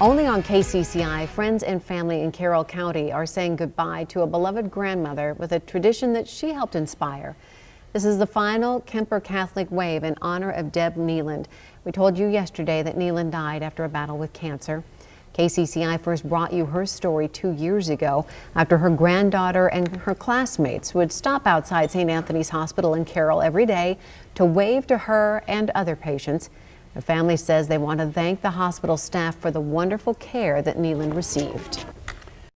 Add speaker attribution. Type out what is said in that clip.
Speaker 1: Only on KCCI, friends and family in Carroll County are saying goodbye to a beloved grandmother with a tradition that she helped inspire. This is the final Kuemper Catholic Wave in honor of Deb Nieland. We told you yesterday that Nieland died after a battle with cancer. KCCI first brought you her story two years ago after her granddaughter and her classmates would stop outside St. Anthony's Hospital in Carroll every day to wave to her and other patients. The family says they want to thank the hospital staff for the wonderful care that Nieland received.